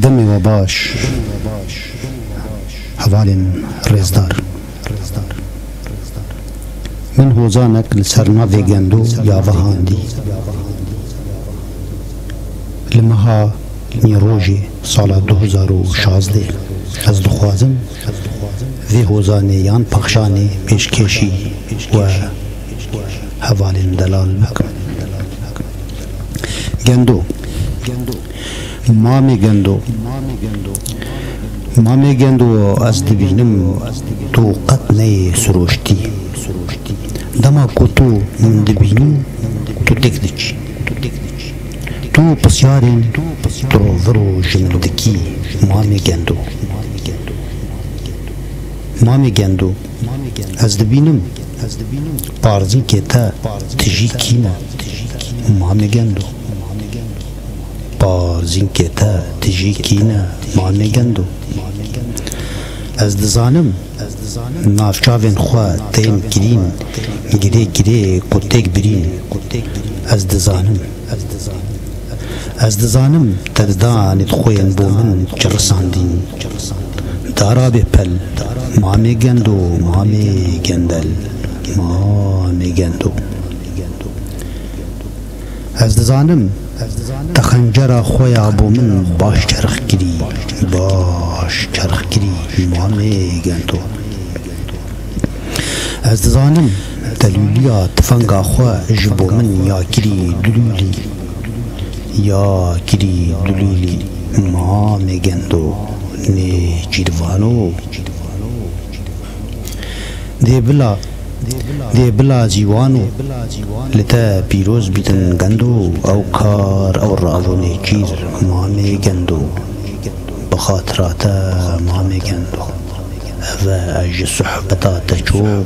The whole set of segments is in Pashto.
دم و باش حوالین رزدار من هوزانک لسرناوی گندو یا وهاندی لمها نیروژی سال 2016 از دخوازم وی هوزانی یان پخشانی پیشکشی و حوالین دلال بکم گندو Mami gendo. Mami gendo az divinim tu katne sroshti. Dama kutu divinim tu tekniç. Tu pasyarin tu vru jimdiki mami gendo. Mami gendo. Az divinim parzin keta tijikina mami gendo. pazinketa tijîkîne mane gend û Ez dizanim navçavên xwe tên kirîn girê girê qutek birîn ez dizanim Ez dizanim terdanê xwên bo min çirisandîn Darabê pel mamê gend û mamê gendel mamê gend û Ez dizanim te xencera xweya bo min baş çerx kirî baş çerx kirî îmanê gen to Ez dizanim delûliya tifenga xwe ji bo min ya kirî dilûlî ya kirî dilûlî mamê gendo nê cîrvano dê bila دی بلا جیوانو لتا پیروز بیتن گندو او کار او راولي کیر مامی گندو بخاطرات مامی گندو و اج صحبتا تچوم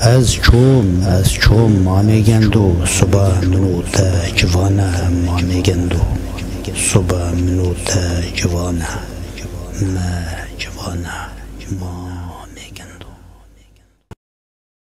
از چوم از چوم مامی گندو صبح منو تا جوانا مامی گندو صبح منو تا جوانا ما جوانا ما